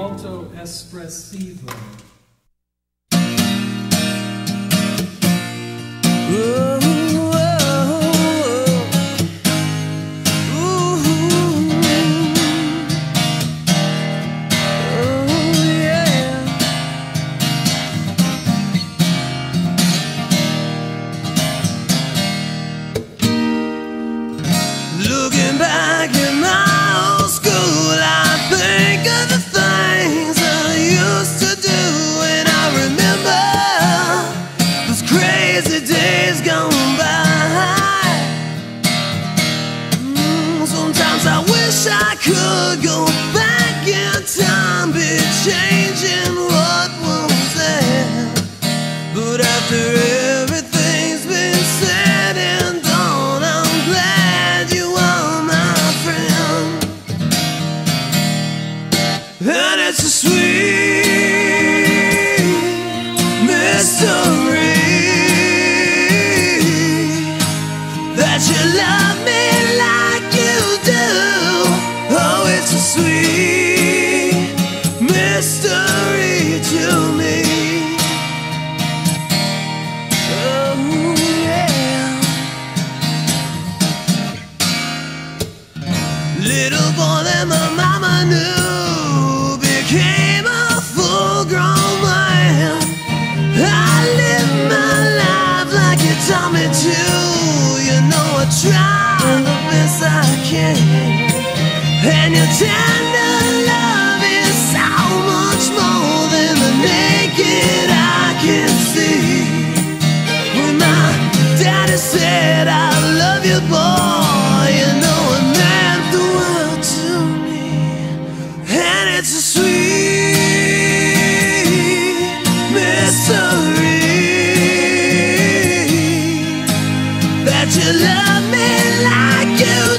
Molto espressivo. Changing what was there. But after everything's been said and done, I'm glad you are my friend. And it's a sweet mystery that you love me like you do. Oh, it's a sweet to me. Oh, yeah. Little boy that my mama knew became a full grown man. I live my life like you taught me to. You know, I try the best I can. And you tell